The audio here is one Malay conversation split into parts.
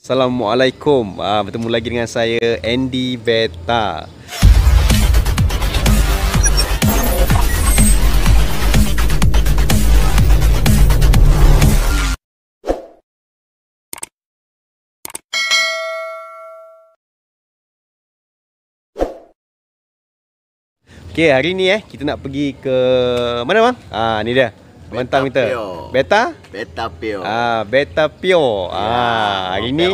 Assalamualaikum. Ah, bertemu lagi dengan saya Andy Beta. Okey, hari ni eh kita nak pergi ke mana bang? Ah, ni dia. Mentang kita. Pio. Beta? Beta Pio. Ah, Beta Pio. Ah, hari ni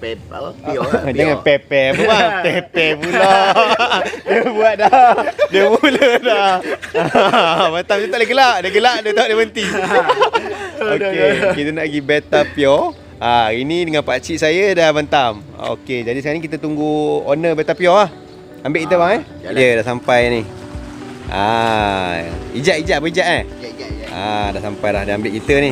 pep apa? Pio. lah, Jangan pepe bang Pepe pula Dia buat dah Dia mula dah Mantap dia tak boleh gelak Dia gelak dia tak dia berhenti Okay Kita nak pergi Beta Pure Ah, hari ni dengan pakcik saya dah bentam. Okey, jadi sekarang ni kita tunggu owner Beta Pure lah. Ambil kita Ah, bang eh. jalan. Dia dah sampai ni. Ah, ijat ijat apa ijat eh? Ya, ya, ya. Ah, dah sampai dah. Dia ambil kita ni.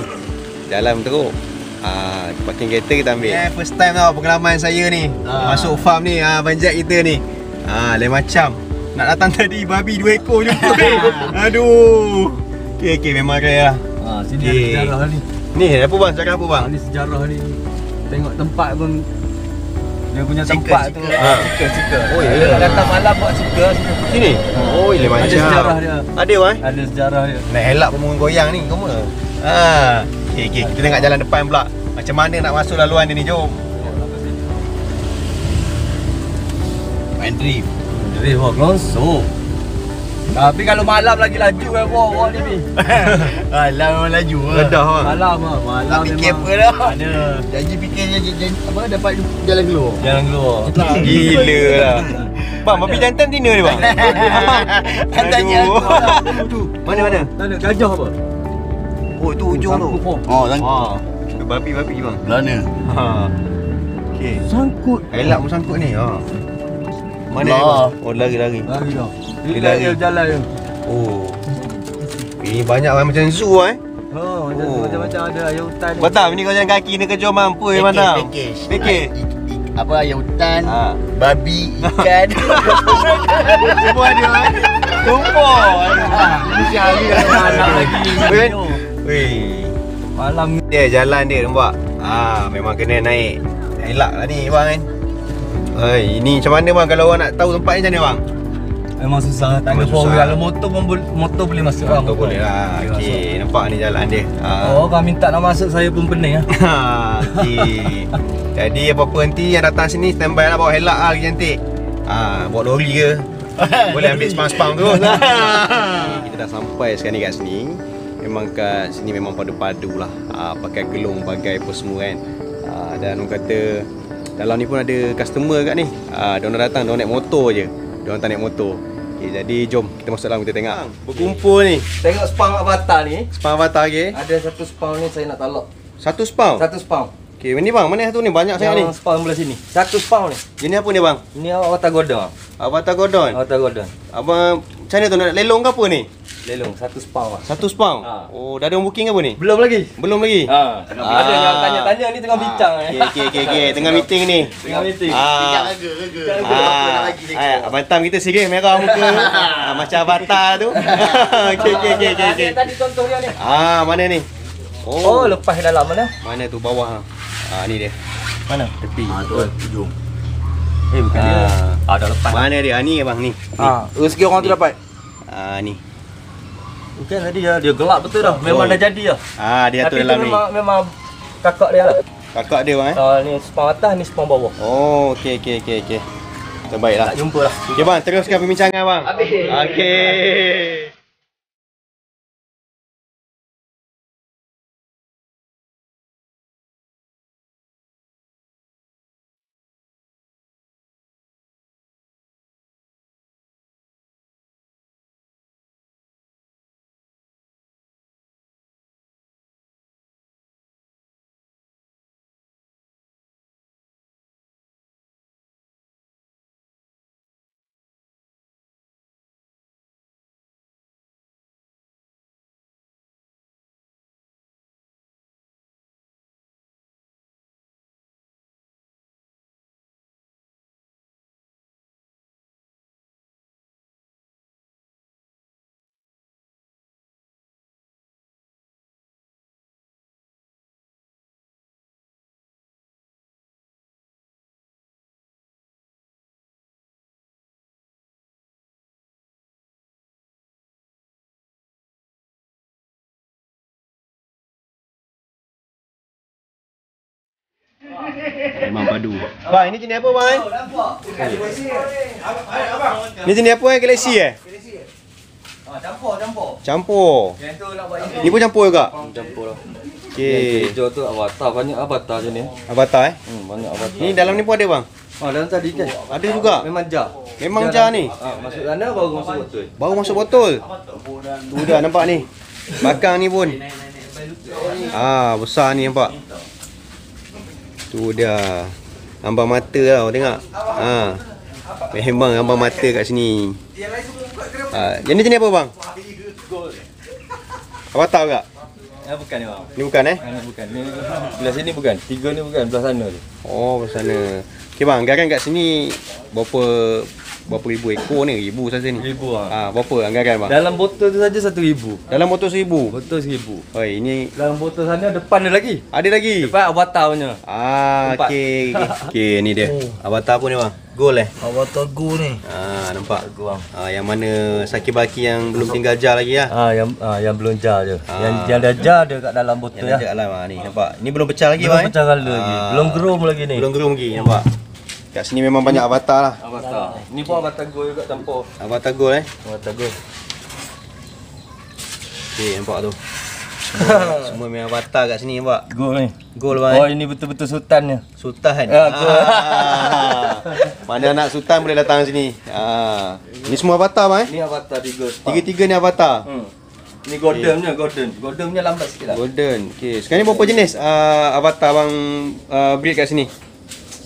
Jalan teruk. Ah, parking kereta kita ambil. Yeah, first time tau pengalaman saya ni. Ah. Masuk farm ni, ah banjat kita ni. Ah, lain macam. Nak datang tadi babi dua ekor jumpa. Aduh. Okey okey memang rare lah. Ha, sini Okey. ada sejarah ni. Ni apa bang? Cakap apa bang? Ha, ni sejarah ni. Tengok tempat pun dia punya Cika, tempat tu. cika. Ha, cika cika. Oh, ya. Kalau datang malam buat cika sini. Sini. Oh, lain macam. Ada sejarah dia. Ada bang? Ada sejarah dia. Nak helak pun goyang ni kamu. Ah. Okey okey, kita tengok jalan depan pula. Macam mana nak masuk laluan dia ni, jom. Main drip. Jadi wah gelonsok. Tapi kalau malam lagi laju kan wah wah ni ni. Alah memang laju lah. Redah bang. Malam ah, malam Tak fikir apa dah. Ada. Janji fikir janji, janji apa dapat jalan keluar. Jangan keluar. Gila lah. Bang, babi jantan tina ni bang. Kan tanya Aduh. aku. Mana mana? Mana gajah apa? Oh tu ujung tu. Sangkut, oh. Oh, sang. Ha. Babi-babi bang. Belana. Ha. Okey. Sangkut. Elak pun sangkut ni. Ha. Mana Lah. dia? Oh, lari-lari. Lari dah. Dia lari. lari jalan dia. Oh. Ini banyak bang macam zoo eh. Oh, macam Oh. macam-macam ada ayam hutan ni. Betul ni kau jalan kaki ni kerja mampu mana? Package. Package. I- i- Apa ayam hutan, Ha. babi, ikan. Semua ada eh. Tumpah. Mesti hari malam lagi. Weh. Weh. Malam ni. Dia jalan dia nampak. Ah, memang kena naik. Elak lah ni bang kan. Hai, ini macam mana bang kalau orang nak tahu tempat ni macam mana bang? Memang susah Tak ada four wheel Kalau motor pun boleh Motor boleh masuk lah Motor boleh lah. Okey, nampak ni jalan dia. Ah. Oh kau minta nak masuk Saya pun pening lah Ha, Okey. Jadi apa-apa nanti yang datang sini standby lah bawa helak lah lagi cantik. Ha, bawa lori ke? Boleh ambil spam-spam tu. Kita dah sampai sekarang ni kat sini. Memang kat sini memang padu-padu lah. Ha, pakai gelung bagai apa semua kan. Ha, dan orang kata dalam ni pun ada customer kat ni. Ha, dia orang datang, dia orang naik motor je. Dia orang tak naik motor. Okay, jadi jom kita masuk dalam kita tengok. Berkumpul ni. Tengok spam avatar ni Spam avatar ke? Ada satu spam ni saya nak talak Satu spam. Satu spam Okey, ni bang, mana satu ni? Banyak sangat ni. Yang spam belah sini Satu spam ni Jenis apa ni bang? Ini avatar godong Avatar Gordon. Avatar godong Abang macam mana tu nak lelong ke apa ni? Lelong satu spam lah Satu spam. Ha. Oh, dah ada orang booking ke apa ni? Belum lagi Belum lagi. Ha, ada yang tanya-tanya ni tengah bincang eh. Okey, okey, okey, okey. Tengah meeting ni. Tengah meeting. Tinggal Ah. harga, harga. Ah, abang Tam kita sirih merah muka. ah, macam avatar tu. okey, okey, okey, okey, okey. Tadi contoh dia ni. Ah, mana ni? Oh, Oh, lepas dalam mana? mana tu bawah? Ah, ni dia. Mana? Tepi. Ah, tu ujung. Eh, bukan dia. Ah. Ah, dah lepas. Mana dia? Ah, ni abang ni. Ni. Ah, rezeki orang tu dapat. Ah, ni. Bukan tadi ya, dia gelap betul dah. Memang Oh. dah jadi dah. Ah, dia tu Tapi tu dalam ni. memang memang kakak dia lah. Kakak dia bang eh. Ah, ni spam atas, ni spam bawah. Oh, okey okey okey okey. Terbaiklah. Tak jumpa lah. Okey bang, teruskan perbincangan bang. Okey. Memang padu. Bang, ini jenis apa bang? Ni jenis apa eh? Galaxy eh? Ah, campur, campur. Campur. Yang tu nak buat ini. Ni pun campur juga? Campur lah. Okey. Hijau tu avatar, banyak avatar je ni. Avatar eh? Hmm, banyak avatar. Ni dalam ni pun ada bang? Ah, dalam tadi kan. Ada juga? Memang jar. Memang jar ni? Ah, masuk sana baru masuk botol. Baru masuk botol. Tu dah nampak ni. Bakang ni pun. Ah, besar ni nampak. Tu dia. Gambar mata tau tengok. Ha. Memang gambar mata kat sini. Ah, yang ni jenis apa bang? Avatar tak? Ah, bukan ni bang. Ni bukan eh? Ah, bukan. Ni belah sini bukan. Tiga ni bukan, belah sana tu. Oh, di sana. Okey bang, anggaran kat sini berapa berapa ribu ekor ni? Ribu saja ni. Ribu ah. Ah, berapa anggaran bang? Dalam botol tu saja satu ribu. Dalam botol seribu. Botol seribu. Oi, ini Dalam botol sana depan ada lagi. ada lagi. Depan avatar punya. Ah, okey. Okey, okay, ni dia. Avatar apa ni bang? Gold eh? Avatar Go ni. Ah, nampak. Aku bang. Ah, yang mana Saki Baki yang belum tinggal jar lagi lah. Ah yang ah yang belum jar je. Ah. Yang yang dah jar ada kat dalam botol Yang ya. ada alam ah, ni nampak. Ni belum pecah lagi Belum bang. eh? pecah colour lagi. Ah. Belum gerum lagi ni. Belum gerum lagi nampak. Kat sini memang banyak avatar lah. Avatar. Ni pun avatar go juga campur. Avatar gold eh. Avatar go. Okey, nampak tu. Semua, semua memang avatar kat sini nampak. Go ni. Gold bang. Oh eh. ini betul-betul sultannya. Sultan. Ah, gold. Ah. Mana anak sultan boleh datang sini. Ah. Ni semua avatar bang eh. Ni avatar tiga. Tiga-tiga ni avatar. Hmm. Ni golden punya, golden. Golden punya lambat sikit lah. Golden. Okey, sekarang ni berapa jenis uh, avatar bang uh, breed kat sini?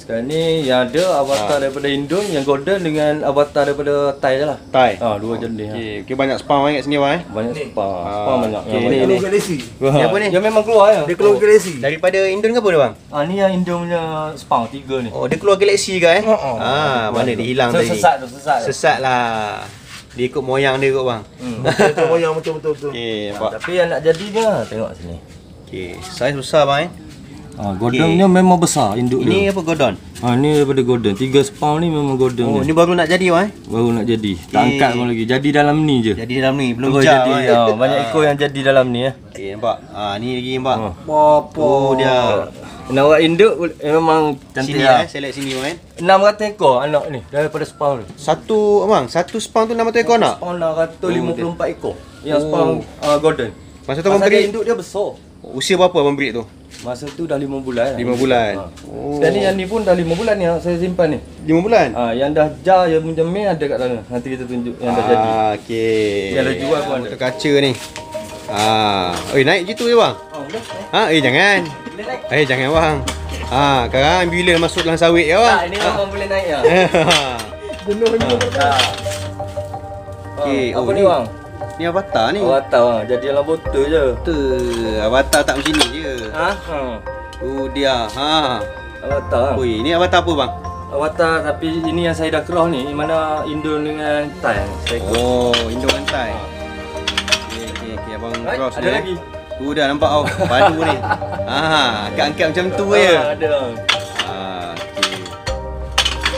Sekarang ni yang ada avatar daripada Indo yang golden dengan avatar daripada Thai je lah. Thai. Ah, dua jenis. Ha. Okey, okay, banyak spam kat sini bang eh. Banyak spa. Ah, Spa banyak. ni, banyak. ni. Galaxy. Ni apa ni? Yang memang keluar ya. Dia keluar Galaxy. Daripada Indon ke apa dia bang? Ah ni yang Indo punya spa tiga ni. Oh, dia keluar galaksi ke eh? Oh, oh. Ah, mana dia hilang So, tadi? Sesat tu, sesat. tu. Sesat lah. Dia ikut moyang dia kot bang. Hmm. Betul wayang macam betul betul. Okey, nampak. Tapi yang nak jadi dia tengok sini. Okey, saiz besar bang eh. Ah, goldennya memang besar induk Ini dia. apa godon? Ah ni daripada golden. Tiga spawn ni memang golden Oh, oh, ni baru nak jadi eh. Baru nak jadi. Tak Eh. angkat pun lagi. Jadi dalam ni je. Jadi dalam ni belum Terus jar jadi. eh. Ah, banyak ekor yang jadi dalam ni ya. Okey, nampak. Ah, ni lagi nampak. Oh. Apa Oh, dia. Nak buat induk eh, memang cantik Sini lah. eh, select sini eh. 600 ekor anak ni daripada spawn ni. Satu bang, satu spawn tu 600 ekor nak? Spawn 654 ekor. Yang Oh. spawn ah, golden. Masa tu abang dia breed induk dia besar. usia berapa abang breed tu? Masa tu dah 5 bulan. 5 bulan. Ha. Oh. Sekarang ni yang ni pun dah 5 bulan ni yang saya simpan ni. 5 bulan? Ah, yang dah jar yang main ada kat sana. Nanti kita tunjuk yang dah jadi. Ah, okey. Yang dah jual pun ada. Kaca ni. Ah, oi naik gitu je bang. Oh, boleh. Ha, eh jangan. Boleh naik. Eh jangan bang. Ha, sekarang ambulans masuk dalam sawit ya bang. Tak, ini memang boleh naik ya. jenuh ni. Ah. Okey, Ah, oh, apa ni ni- bang? Ni avatar ni. Avatar bang. Jadi dalam botol je. Tu, avatar tak macam ni je. Ha? Ha. Tu dia. Ha. Avatar. Oi, ni avatar apa bang? Avatar tapi ini yang saya dah cross ni. Mana Indo dengan Thai. Saya. Oh, Indo Pantai. Okey, okey, okey abang Right, cross ada ni. eh. lagi. Tu dah nampak oh, padu ni. Ha, angkat-angkat macam tu je. Ah, ada bang. Ha, okey.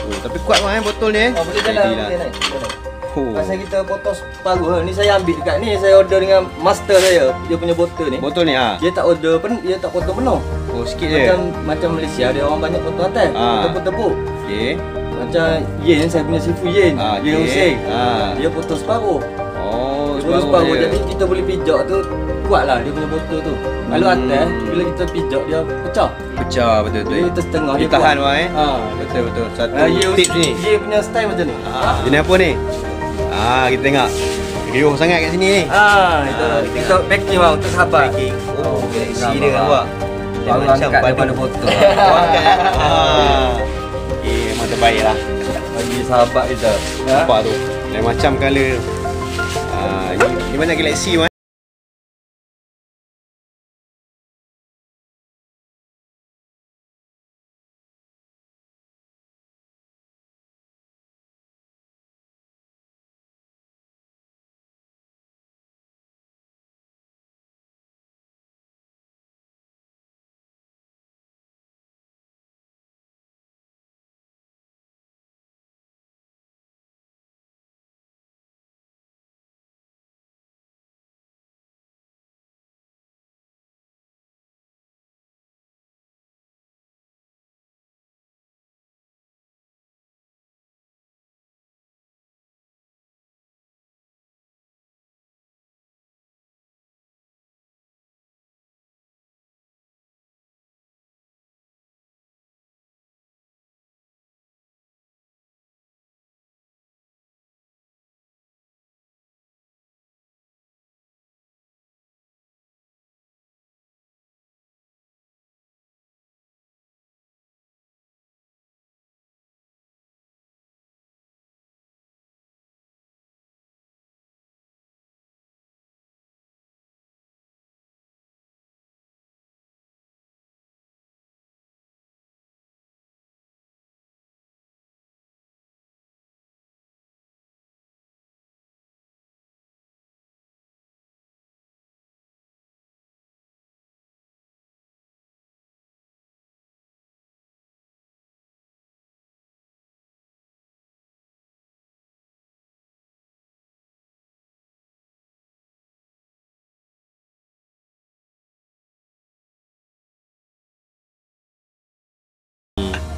Oh, tapi kuat bang eh botol ni eh. Oh, boleh jalan, boleh naik. Boleh naik. Oh. Pasal kita botol ha. Ni saya ambil dekat ni Saya order dengan master saya Dia punya botol ni Botol ni ha. Dia tak order pen, Dia tak potong penuh Oh, sikit je. Macam macam Malaysia Dia orang banyak potong atas Ah. Tepuk-tepuk Okey. Macam Yen Saya punya sifu Yen Ah, Yen okey. Hussein Ah. Dia potong separuh Oh, Potong separuh je. Jadi kita boleh pijak tu Kuat lah dia punya botol tu Kalau Hmm. atas Bila kita pijak dia pecah pecah betul betul. kita setengah Dia kuat. tahan bang eh. Ha. Betul betul. Satu Yen tips ni. Yen punya style macam ni Ah, ini apa ni? Ah, kita tengok. Riuh sangat kat sini ni. Ah, itu Ah, kita packing bang untuk sahabat. Packing. Oh, galaxy Ramah. dia nampak. Dia Baru macam angkat daripada botol. Oh, angkat. Ah. Okey, memang terbaik lah. Bagi sahabat kita. Nampak tu. Lain macam colour. Ah, ni, ni banyak galaxy bang.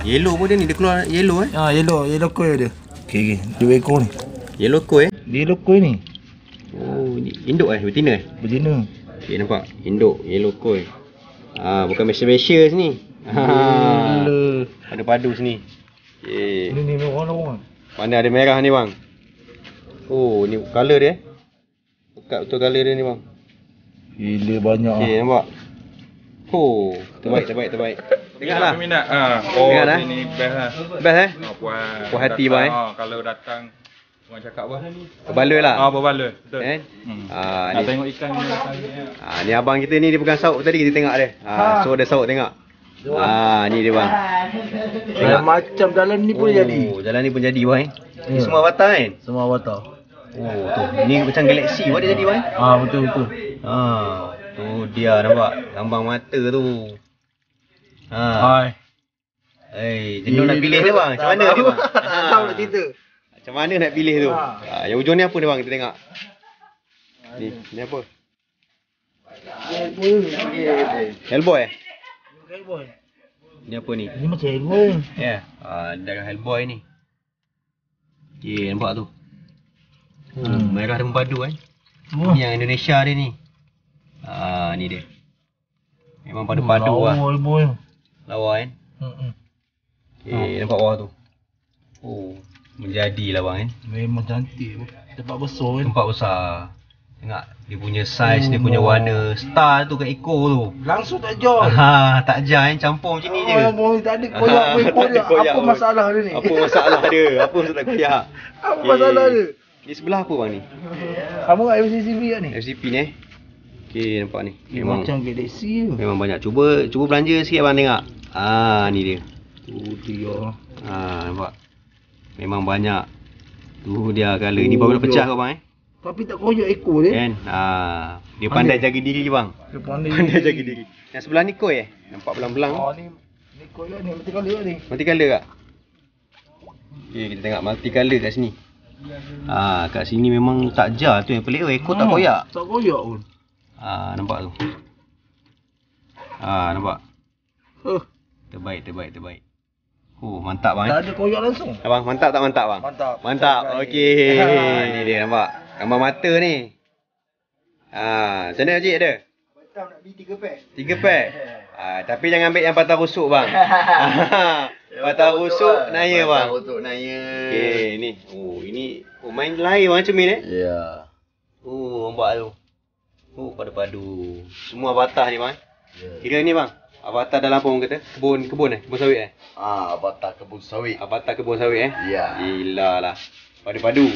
Yellow pun dia ni, dia keluar yellow eh. Ha, yellow, yellow koi dia. Okey, okey. Dua ekor ni. Yellow koi eh. Dia yellow koi ni. Oh, ni induk eh, betina eh. Betina. Okay, nampak? Induk, yellow koi. Ah, bukan Malaysia-Malaysia sini. Ha. Gila. Ada padu sini. Okay. Ni ni merah lawan. Mana ada merah ni bang? Oh, ni colour dia. eh. Pekat betul colour dia ni bang. Gila banyak Okey, ah. nampak? Oh, terbaik, terbaik, terbaik. Tengoklah. minat ah. Oh, Tengok dah. sini best lah. Best eh? Ah, puas. Puas hati, Datang, bang, eh? ah, kalau datang orang cakap apa? Berbaloi lah. Ah, berbaloi. Betul. Eh? Hmm. Ah, Nak ni. tengok ikan ni datang ni. ah. Ni abang kita ni dia pegang sauk tadi kita tengok dia. Ah, so ada sauk tengok. Ah, ni dia bang. Tengok macam dalam ni pun jadi. Oh, jalan ni pun jadi bang. eh. Ni Ya. semua avatar kan? Semua avatar. Oh, tu. Ni macam galaksi buat dia jadi bang. Ah betul betul. Ah, tu dia nampak lambang mata tu. Ha. Hai. Eh, jenuh nak pilih dia bang. Macam mana dia bang? Tak tahu nak cerita. Macam mana nak pilih tu? Ha. Ah, yang hujung ni apa dia bang? Kita tengok. Ni, ni apa? Hellboy eh? Ni apa ni? Ni macam Hellboy. Ya. Yeah. Ah, darah Hellboy ni. Okey, nampak tu. Hmm, merah dan padu kan. Wah. Ni yang Indonesia dia ni. Ah, ni dia. Memang padu-padu Lawa lah. Hellboy. Lawa kan. Hmm. Okey, nampak bawah tu. Oh, menjadilah bang kan. Memang cantik. Tempat besar kan. Tempat besar. Tengok dia punya saiz, dia punya warna. Star tu kat ekor tu. Langsung tak jual. Ha, tak jar kan campur macam ni je. Oh, tak ada koyak pun ekor dia. Tak ada koyak Apa pun. masalah dia ni? Apa masalah dia? Apa tak koyak? Apa Okey. masalah dia? Ni sebelah apa bang ni? Kamu kat FCCB kat ni? FCP ni eh. Okey, nampak ni. Memang macam galaxy je. memang banyak. Cuba cuba belanja sikit bang tengok. Ah, ni dia. Tu dia. Ah, nampak. Memang banyak. Tu dia colour. Ni baru nak pecah kau bang eh. Tapi tak koyak ekor dia. Kan? Ah, dia pandai jaga diri bang. Dia pandai. Pandai jaga diri. Yang sebelah ni koi eh? Nampak belang-belang. Oh ni ni koyak ni mesti kali ni. Multi colour tak? Okay, kita tengok multi colour kat sini. Ah, kat sini memang tak jar tu yang pelik tu. Ekor tak Hmm, koyak. Tak koyak pun. Ah, nampak tu. Ah, nampak. Huh, Terbaik, terbaik, terbaik. Oh, mantap bang. tak Eh. ada koyak langsung. Abang, mantap tak mantap bang? Mantap. Mantap. Terbaik. Okey. Ha. Ni dia nampak. Gambar mata ni. Ah, macam mana cik ada? Betul nak beli 3 pack. Tiga pack. Ah, tapi jangan ambil yang patah rusuk bang. patah rusuk naya bang. Untuk naya. Okey, ni. Oh, ini oh main lain bang cermin eh. Ya. Oh, nampak tu. Oh, padu-padu. Semua avatar ni bang. Ya. Kira ni bang. Avatar dalam apa orang kata? Kebun kebun eh? Kebun sawit eh? Ah, batang kebun sawit. Avatar kebun sawit eh? Ya. Gila lah. Padu-padu.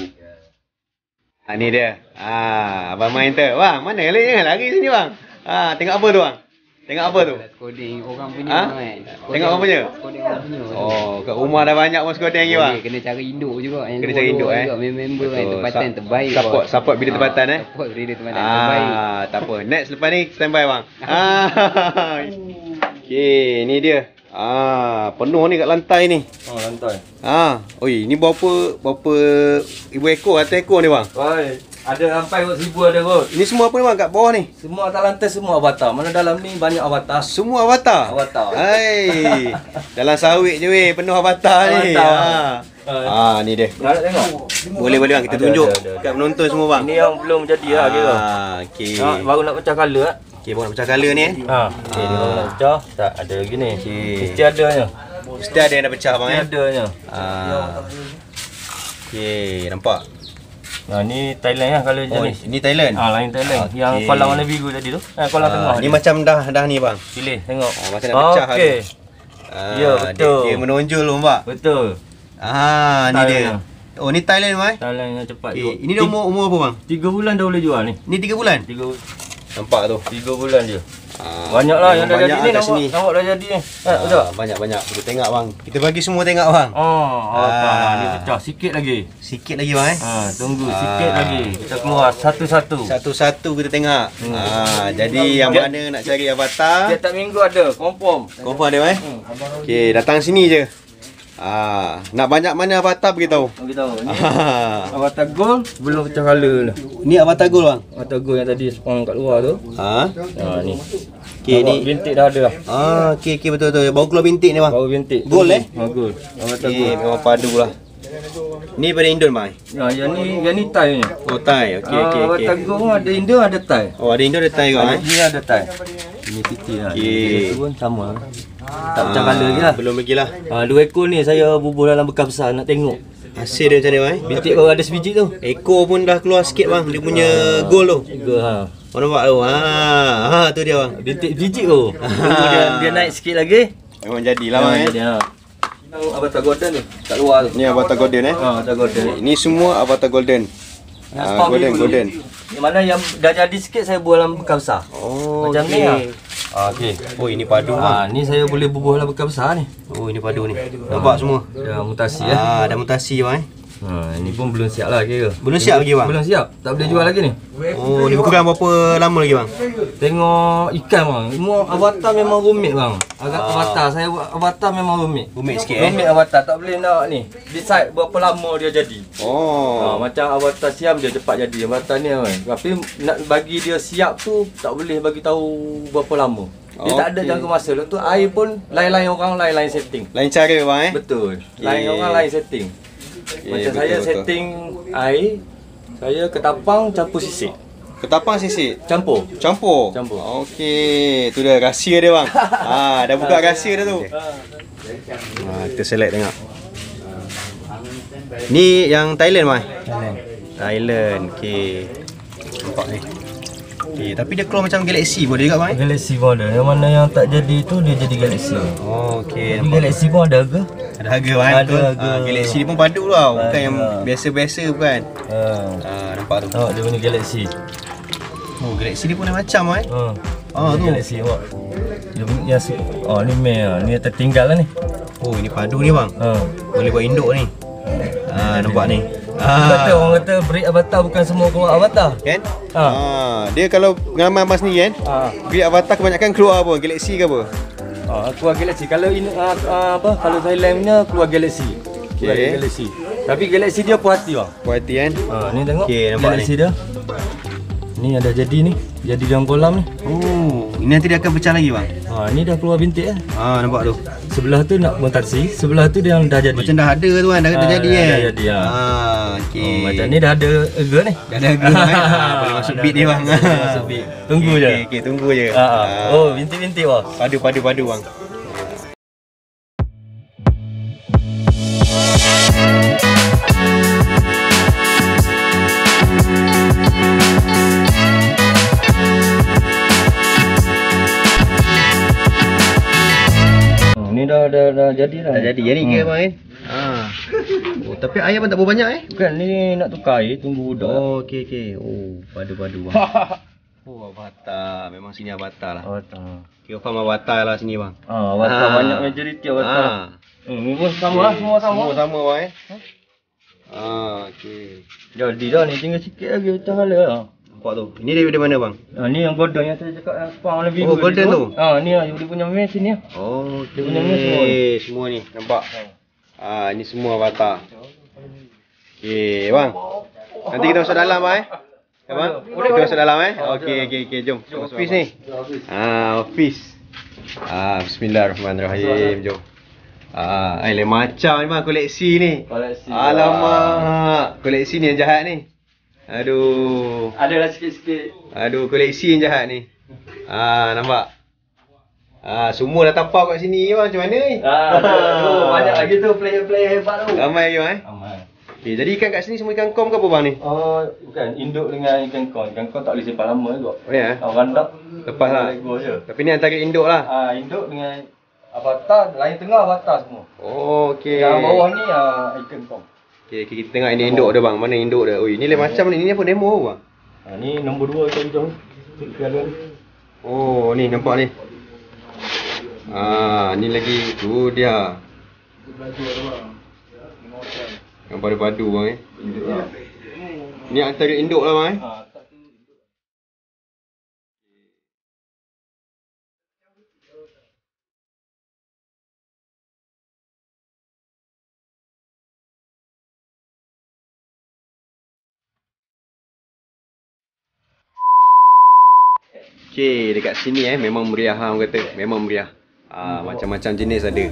Ha ni dia. Ha, abang main tu. Bang, mana lari jangan lari sini bang. Ha, tengok apa tu bang? Tengok apa tu? Coding orang punya Ha? kan. Tengok orang punya? Coding orang punya. Oh, kat rumah dah banyak pun skodeng lagi bang. Kena cari induk juga. Yang Kena cari induk, eh. juga, Member kan tempatan Sa- terbaik. support- bos. support bila Ah, tempatan, eh. Support bila tempatan terbaik. Ah, tak apa. Next lepas ni standby bang. Ah. Okey, ni dia. Ah, penuh ni kat lantai ni. Oh, lantai. Ah, oi, ni berapa berapa ibu ekor atau ekor ni bang? Oi, ada sampai kot seribu ada kot. Ini semua apa ni bang kat bawah ni? Semua atas lantai semua avatar. Mana dalam ni banyak avatar. Semua avatar. Avatar. Hai. Dalam sawit je weh, penuh avatar ni. Avatar. Ah. ah, ni dia. Nak tengok? Boleh boleh bang kita Ada, tunjuk ada, ada, ada. kat penonton semua bang. Ini yang belum jadi lah kira. Ah, okey. Ha, baru nak pecah colour ah. Okey, nak pecah colour ni eh. Ha, okey ni baru nak pecah. Tak ada lagi ni. Okey. Mesti adanya. Mesti ada yang dah pecah bang eh. adanya. Ah. Okey, nampak. Ha, ni Thailand lah colour Oh, macam ni. ini Thailand. Ha, lain Thailand. Okey. Yang kolam warna biru tadi tu. Ha, kolam tengah. Ah, ni ni. macam dah dah ni bang. Pilih tengok. Ah, macam nak pecah Okey. Ah, Ya, dia- betul. Dia, menonjol tu nampak. Betul. Ah, ni dia. Oh, ni Thailand bang. eh? Thailand yang cepat Eh, ini dah umur umur apa bang? 3 bulan dah boleh jual ni. Ni 3 bulan. 3 Nampak tu. 3 bulan dia. Ah, Banyak lah yang dah jadi ni kat nampak. sini. Nampak dah jadi ni. Ha, Ah, betul. banyak banyak. Kita tengok bang. Kita bagi semua tengok bang. Oh, apa Ah. ni pecah sikit lagi. Sikit lagi bang eh. Ha, tunggu Ah. sikit lagi. Kita keluar satu-satu. Satu-satu kita tengok. Hmm. Ah, jadi yang Tiap- mana nak cari avatar? Tiap-tiap minggu ada, confirm. Confirm ada eh? Okey, datang sini je. Ah, nak banyak mana avatar beritahu. Bagi tahu. Ni Ah. avatar gold belum pecah colour lah. Ni avatar gold bang. Avatar gold yang tadi spawn kat luar tu. Ha? Ha ni. Okey ni. bintik dah ada lah. Ah, okey okey betul betul. Baru keluar bintik ni bang. Bawa bintik. Gold, eh? Ha, gold. Avatar Okey, gold. memang padu lah. Ni pada Indon bang. Ya, yang ni yang ni Thai punya. Oh, Thai. Okey Ah, okey okey. Avatar gold pun ada Indo ada Thai. Oh, ada Indon ada Thai kau Ada eh. ni ada Thai. Ini titik lah. Okey. Ini pun sama. Tak macam colour lagi lah. Belum lagi lah. Ha, dua ekor ni saya bubuh dalam bekas besar nak tengok. Hasil dia macam mana bang? Bintik baru ada sebiji tu. Ekor pun dah keluar sikit bang. Dia punya gold tu. Tiga ha. Kau nampak tu? Ha, ha tu dia bang. Bintik biji tu. Tunggu dia dia naik sikit lagi. Memang jadilah bang eh. jadi ha. Avatar golden tu kat luar tu. Ni Avatar Golden eh. Ha, Avatar golden. Ini semua Avatar Golden. Spam golden, ni golden. Yang mana yang dah jadi sikit saya buat dalam bekas besar. Oh, Macam ni okey. lah. Ah, okey. Oh, ini padu bang. Ha, ni saya boleh bubuh dalam bekas besar ni. Oh, ini padu ni. Nampak semua? Dah mutasi ya. Ah, ada mutasi bang eh. Ha, ni pun belum siap lah kira. Belum siap lagi bang? Belum siap. Tak boleh jual lagi ni. Oh, ni berkurang berapa lama lagi bang? Tengok ikan bang. Semua avatar memang rumit bang. Agak Ah. avatar saya buat avatar memang rumit. Rumit sikit eh. Rumit avatar tak boleh nak ni. Decide berapa lama dia jadi. Ha, Oh. macam avatar siam dia cepat jadi avatar ni kan. Tapi nak bagi dia siap tu tak boleh bagi tahu berapa lama. Dia tak ada jangka masa. Lepas tu air pun lain-lain orang lain-lain setting. Lain cara bang eh. Betul. Lain orang lain setting. Macam betul, saya betul. setting air saya ketapang campur sisik. Ketapang sisik. Campur. Campur. Campur. Okey, tu dah rahsia dia bang. ha, dah buka rahsia dah tu. Ha, kita select tengok. Ni yang Thailand mai. Thailand. Thailand. Okey. Nampak ni. Okey, tapi dia keluar macam galaxy dia juga bang. eh? Galaxy ada. Yang mana yang tak jadi tu dia jadi galaxy. Oh, okey. Nampak. galaxy pun ada ke? Ada harga bang. Ada betul? harga. Ha, galaxy ni pun padu tau. Bukan Padu yang lah. biasa-biasa bukan. Ha. Ha, nampak tu. Tengok dia punya galaxy. Oh, galaxy ni pun lain macam eh. Ha. Ah, Dia tu. Galaxy tengok. Dia punya yang Oh ni meh lah. Ni tertinggal lah ni. Oh, ini padu ni bang. Ha. Boleh buat induk ni. Ha, nampak ni. Orang kata orang kata breed avatar bukan semua keluar avatar. Kan? Ha. Ha. Dia kalau pengalaman abang sendiri kan, Ha. Great Avatar kebanyakan keluar apa? Galaxy ke apa? Ha, keluar galaxy. Kalau ini uh, uh, apa? Kalau Thailand punya keluar galaxy. Keluar Okey. galaxy. Tapi galaxy dia puas hati bang. Puas hati kan? Ha, ni tengok. Okey, nampak galaxy dia. Ni ada jadi ni. Jadi dalam kolam ni. Oh, ini nanti dia akan pecah lagi bang. Ha, ni dah keluar bintik eh. Ha, nampak tu. Sebelah tu nak mutasi, sebelah tu dia yang dah jadi. Macam dah ada tu kan, dah, dah Ah, jadi dah- kan? dah jadi, ha. Ha, okey. Oh, macam ni dah ada ega ni. Dah ada kan? Ha, boleh masuk beat ni bang. masuk beat. Tunggu Okey, je. Okey, okey, tunggu je. Ha, ha. Ha. Oh, bintik-bintik wah. Padu, padu, padu bang. Dah dah dah jadi dah. Dah jadi, jadi ke bang kan? Ha. Oh, tapi air pun tak berapa banyak eh? Bukan ni nak tukar air, tunggu budak. Oh, okey, okey. Oh, padu-padu bang. oh, Avatar. Memang sini Avatar lah. Avatar. Kira faham Avatar lah sini bang. Ah, avatar Ah. banyak majoriti avatar. Ha. Hmm, ni pun sama lah, semua sama. Semua sama bang eh? Ah, okey. Jadi dah ni tinggal sikit lagi hala lah. Nampak tu. Ini daripada mana bang? Ah, ni yang golden yang saya cakap yang spang warna biru Oh, golden tu? Ah, ni lah dia punya mesh ni. lah. Oh, Dia punya ni semua. Semua ni. Nampak? Ah, ni semua Avatar. Okey, bang. Nanti kita masuk dalam bang eh. Ya bang? Kita masuk dalam eh. Okey, okey, okey. Jom. Masuk office ni. Ah, office. Ah, bismillahirrahmanirrahim. Jom. Ah, ai lain macam ni bang koleksi ni. Koleksi. Alamak, koleksi ni yang jahat ni. Aduh. Ada lah sikit-sikit. Aduh, koleksi yang jahat ni. Ah, nampak? Ah, semua dah tapau kat sini bang. Macam mana ni? Ah, tu banyak lagi tu player-player hebat tu. Ramai bang eh. Aman. Okay, jadi ikan kat sini semua ikan kom ke apa bang ni? Oh, bukan induk dengan ikan koi. Ikan koi tak boleh simpan lama juga. Oh ya. eh? Orang tak Lepas lah. Je. Tapi ni antara induk lah. Ah, induk dengan avatar, lain tengah avatar semua. Oh, okey. Yang bawah ni ah ikan koi. Okey, okay, kita tengok ini induk dia bang. Mana induk dia? Oh, ini lain macam ni. Ini apa demo bang? Ah, ni nombor 2 ikan hijau. Tu piala ni. Oh, ni nampak ni. Ah, ni lagi tu dia. Yang padu-padu bang eh. Ni antara induk lah bang eh. Okey, dekat sini eh memang meriah ha orang kata. Memang meriah. Ah, macam-macam jenis ada.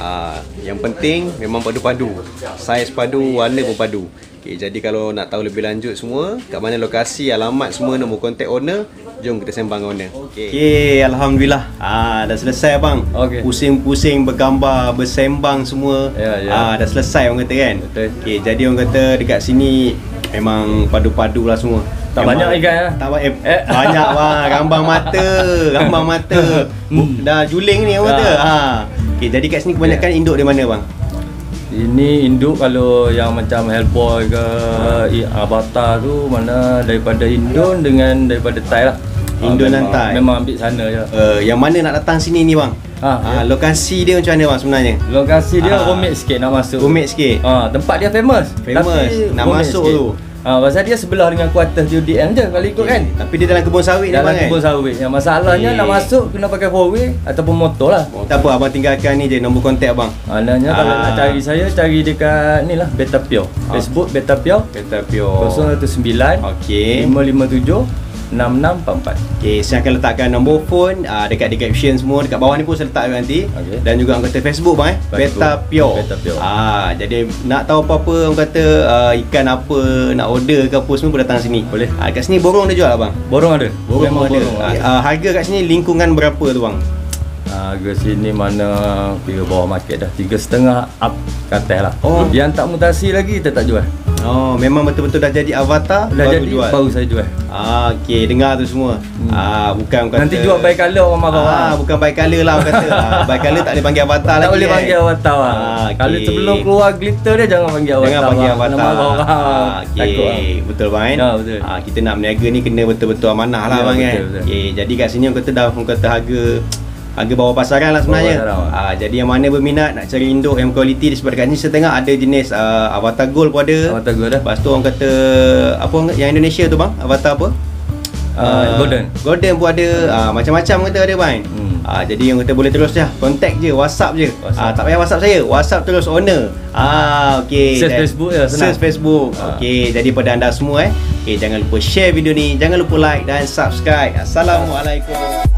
Ah, yang penting memang padu-padu. Saiz padu, warna pun padu. Okey, jadi kalau nak tahu lebih lanjut semua, kat mana lokasi, alamat semua, nombor kontak owner, jom kita sembang dengan owner. Okey. Okey, alhamdulillah. Ah, dah selesai bang. Okey. Pusing-pusing bergambar, bersembang semua. Ya, ya. Ah, dah selesai orang kata kan. Betul. Okey, jadi orang kata dekat sini memang padu-padu lah semua. Tak banyak ikan lah. Tak banyak. Eh, Eh. banyak bang. Gambang mata. Gambang mata. Bu- Dah juling ni orang kata. Ha. Okey, jadi kat sini kebanyakan induk di mana bang? Ini induk kalau yang macam Hellboy ke Avatar tu mana daripada Indon dengan daripada Thai lah. Indon dan Thai. Memang ambil sana je. Uh, yang mana nak datang sini ni bang? Ha, Ha, ya. lokasi dia macam mana bang sebenarnya? Lokasi dia Ah. rumit sikit nak masuk. Rumit sikit. Ha, tempat dia famous. Famous. Tapi Nak masuk sikit. tu. Ha, pasal dia sebelah dengan kuartus UDM je kalau ikut kan. Tapi dia dalam kebun sawit ni Dalam kebun kan? sawit. Yang masalahnya Okey. nak masuk kena pakai four way ataupun motor lah. Tak apa abang tinggalkan ni je nombor kontak abang. Maknanya kalau Ah. nak cari saya cari dekat ni lah Beta Pure. Facebook Beta Pure Kata Pio. 019 Okey. 557 6644. Okey, saya akan letakkan nombor phone uh, dekat description semua dekat bawah ni pun saya letak nanti. Okey. Dan juga orang kata Facebook bang eh. Facebook. Beta Pure. Beta Pure. Ah, jadi nak tahu apa-apa orang kata uh, ikan apa nak order ke apa semua boleh datang sini. Boleh. Ah, kat sini borong dia jual abang. Borong ada. Borong Memang ada. borong Ah, ah, harga kat sini lingkungan berapa tu bang? Harga sini mana kira bawah market dah tiga setengah up ke atas lah. Oh. Yang tak mutasi lagi kita tak jual. Oh, memang betul-betul dah jadi avatar Dah baru jadi jual. baru saya jual. Ah, okey, dengar tu semua. Ah, bukan kata Nanti jual by color orang marah. Ah, bukan by color lah orang kata. ah, by color tak boleh panggil avatar tak lagi. boleh eh. panggil avatar lah. Ah, okey. Kalau sebelum keluar glitter dia jangan panggil avatar. Jangan panggil bang. avatar. Marah orang. Ah, Takut okey. bang. Betul bang kan? Ya, betul. Ah, kita nak berniaga ni kena betul-betul amanah lah Ya, bang kan. betul, betul. Okey, jadi kat sini orang kata dah orang kata harga harga bawah pasaran lah sebenarnya. Bawah pasaran, Ah, jadi yang mana berminat nak cari induk yang kualiti di dekat sini setengah ada jenis ah, avatar gold pun ada. Avatar gold dah. Lepas tu orang kata apa yang Indonesia tu bang? Avatar apa? Ah, golden. Golden pun ada. Ah, macam-macam kata ada bang. Hmm. Ah, jadi yang kata boleh terus je Contact je WhatsApp je WhatsApp. Ah, Tak payah WhatsApp saya WhatsApp terus owner Ah, okay. Search Facebook je, senang. Search Facebook Ah. Okay Jadi pada anda semua eh okay, Jangan lupa share video ni Jangan lupa like dan subscribe Assalamualaikum